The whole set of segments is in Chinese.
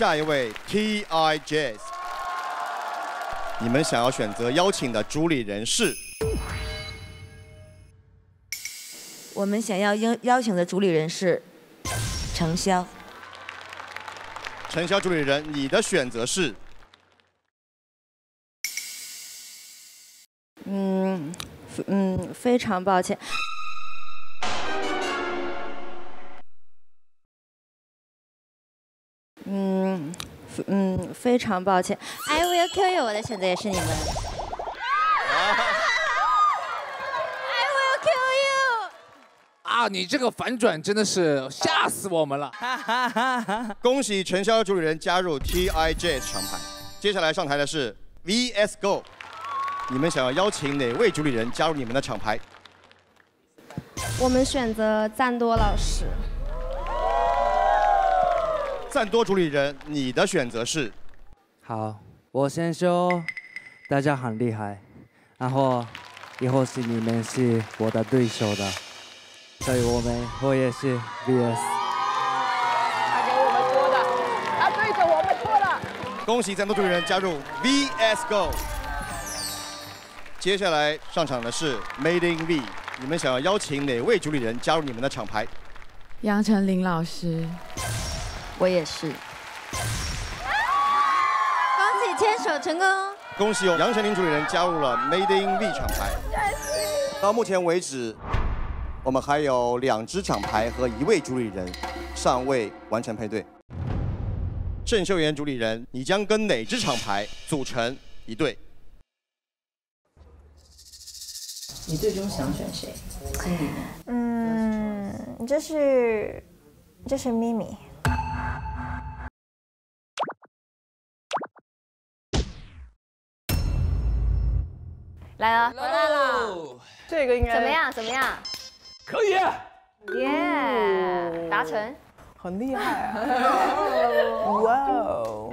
下一位 T I Jazz，你们想要选择邀请的主理人是？我们想要邀邀请的主理人是程潇。程潇主理人，你的选择是？嗯嗯，非常抱歉。嗯嗯，非常抱歉。I will kill you，我的选择也是你们。I will kill you。啊，你这个反转真的是吓死我们了！恭喜陈潇主理人加入 TIJ 厂牌。接下来上台的是 VS Go，你们想要邀请哪位主理人加入你们的厂牌？我们选择赞多老师。赞多主理人，你的选择是？好，我先说，大家很厉害，然后以后是你们是我的对手的，所以我们我也是 VS。他给我们说的，他对着我们说的。恭喜赞多主理人加入 VS Go。接下来上场的是 Made in V，你们想要邀请哪位主理人加入你们的厂牌？杨丞琳老师。我也是。恭喜牵手成功！恭喜杨丞琳主理人加入了 Made in V 厂牌。到目前为止，我们还有两支厂牌和一位主理人尚未完成配对。郑秀妍主理人，你将跟哪支厂牌组成一对？你最终想选谁？心里面。嗯，这是，这是咪咪。来了，回来了，这个应该怎么样？怎么样？可以，耶，达成，很厉害啊！哇哦，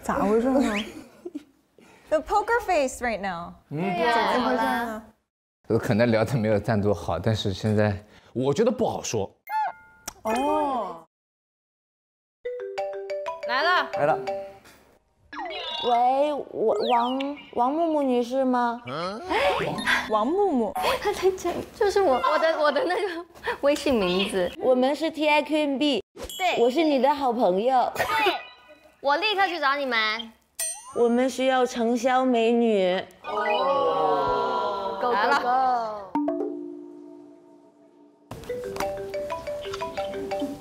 咋回事呢？The poker face right now。嗯，怎么回事呢？可能聊的没有赞多好，但是现在我觉得不好说。哦，来了，来了。喂，我王王木木女士吗？嗯 王木木，他在这，就是我我的我的那个 微信名字。我们是 T I Q N B，对，我是你的好朋友。对，我立刻去找你们。我们需要承销美女。哦，Go Go Go！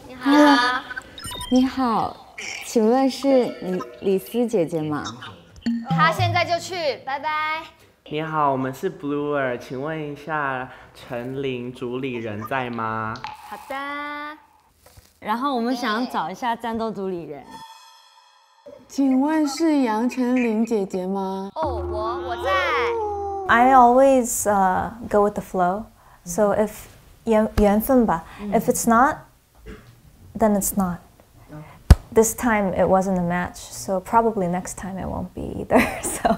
你好，你好。请问是李李斯姐姐吗？她现在就去，拜拜。你好，我们是 Bluer，请问一下陈琳主理人在吗？好的。然后我们想找一下战斗主理人。请问是杨丞琳姐姐吗？哦，我我在。I always uh go with the flow, so if 缘缘分吧，if it's not, then it's not. This time it wasn't a match, so probably next time it won't be either. So，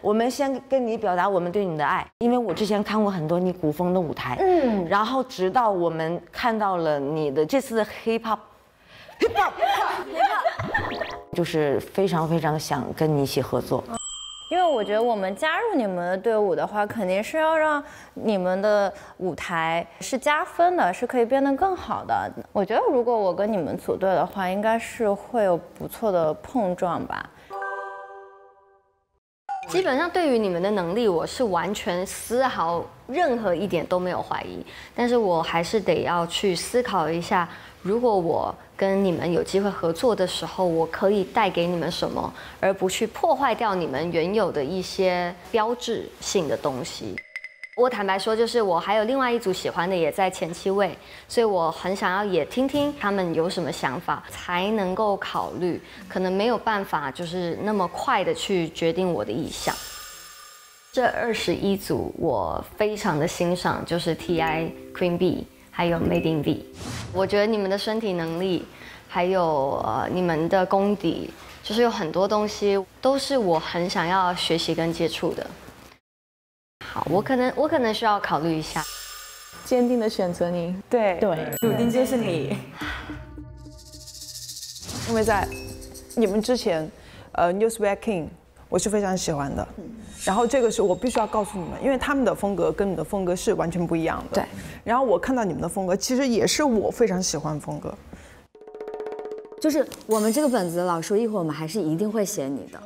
我们先跟你表达我们对你的爱，因为我之前看过很多你古风的舞台，嗯，然后直到我们看到了你的这次的 hip hop，hip hop，hip hop，就是非常非常想跟你一起合作。因为我觉得我们加入你们的队伍的话，肯定是要让你们的舞台是加分的，是可以变得更好的。我觉得如果我跟你们组队的话，应该是会有不错的碰撞吧。基本上对于你们的能力，我是完全丝毫任何一点都没有怀疑。但是我还是得要去思考一下，如果我。跟你们有机会合作的时候，我可以带给你们什么，而不去破坏掉你们原有的一些标志性的东西。我坦白说，就是我还有另外一组喜欢的也在前七位，所以我很想要也听听他们有什么想法，才能够考虑。可能没有办法就是那么快的去决定我的意向。这二十一组我非常的欣赏，就是 T I Queen B。还有 Made in V，我觉得你们的身体能力，还有呃你们的功底，就是有很多东西都是我很想要学习跟接触的。好，我可能我可能需要考虑一下。坚定的选择你，对对，笃定就是你。因为在你们之前，呃，Newsweek King 我是非常喜欢的。然后这个是我必须要告诉你们，因为他们的风格跟你的风格是完全不一样的。对。然后我看到你们的风格，其实也是我非常喜欢的风格。就是我们这个本子，老师一会儿我们还是一定会写你的。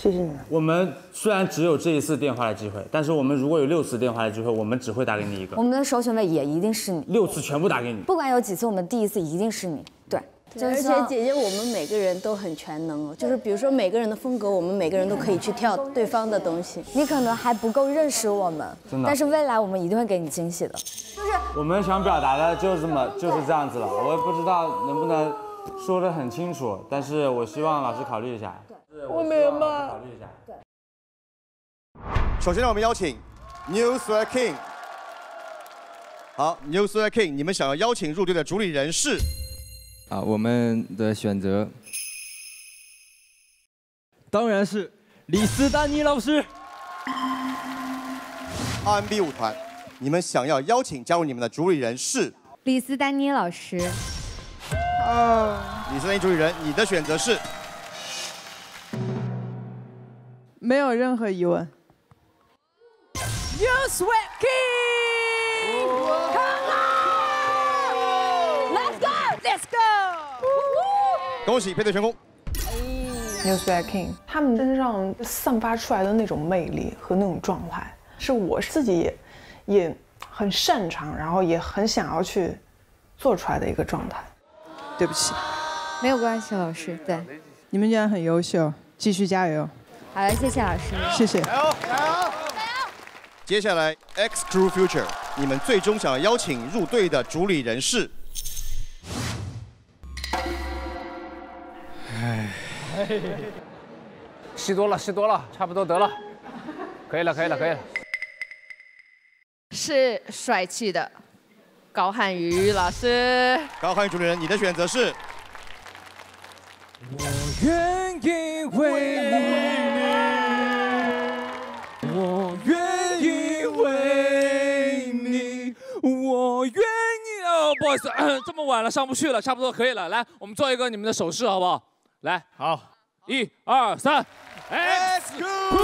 谢谢你们。我们虽然只有这一次电话的机会，但是我们如果有六次电话的机会，我们只会打给你一个。我们的首选位也一定是你。六次全部打给你。不管有几次，我们第一次一定是你。对。而且姐姐，我们每个人都很全能哦，就是比如说每个人的风格，我们每个人都可以去跳对方的东西。你可能还不够认识我们，真的。但是未来我们一定会给你惊喜的。就是我们想表达的就是这么就是这样子了，我也不知道能不能说得很清楚，但是我希望老师考虑一下。我明白。考虑一下。对。首先让我们邀请 New Swag King。好，New Swag King，你们想要邀请入队的主理人是？啊，我们的选择当然是李斯丹妮老师。R&B 舞团，你们想要邀请加入你们的主理人是李斯丹妮老师。哦，李斯丹妮主理人，你的选择是？没有任何疑问。You sweat king，很好，Let's go，Let's go，。恭喜配对成功。New Sweat King，他们身上散发出来的那种魅力和那种状态，是我自己也也很擅长，然后也很想要去做出来的一个状态。对不起，没有关系，老师。对，你们依然很优秀，继续加油。好的，谢谢老师。谢谢。加油！加油！接下来 X Crew Future，你们最终想要邀请入队的主理人是？哎，吸多了，吸多了，差不多得了，可以了，可以了，可以了。是帅气的高瀚宇老师。高瀚宇主理人，你的选择是？我愿意为不好意思，这么晚了上不去了，差不多可以了。来，我们做一个你们的手势，好不好？来，好，一二三，Let's go！。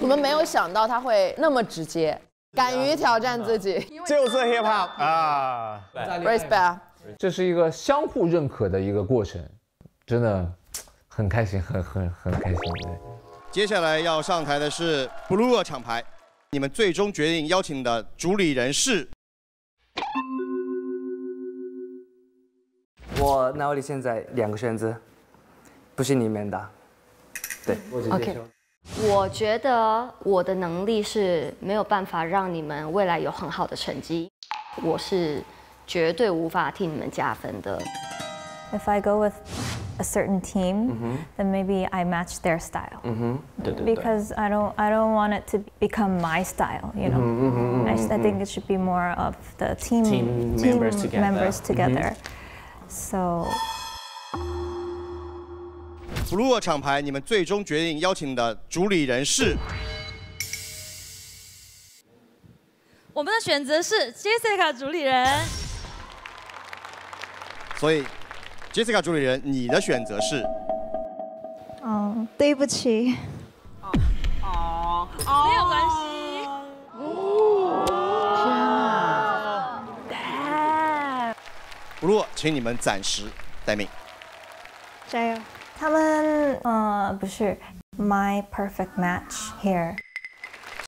我们没有想到他会那么直接，敢于挑战自己，就是 hip hop 啊，respect。这是一个相互认可的一个过程，真的很开心，很很很开心。接下来要上台的是 Blue 厂牌，你们最终决定邀请的主理人是。我脑里现在两个选择，不是你们的，对。OK，我觉得我的能力是没有办法让你们未来有很好的成绩，我是绝对无法替你们加分的。If I go with a certain team, then maybe I match their style. Because I don't, I don't want it to become my style. You know, I, I think it should be more of the team team members together. So，布鲁尔厂牌，你们最终决定邀请的主理人是？我们的选择是 Jessica 主理人。所以，Jessica 主理人，你的选择是？哦，对不起。哦哦，没有关系。请你们暂时待命。加油！他们呃不是 my perfect match here。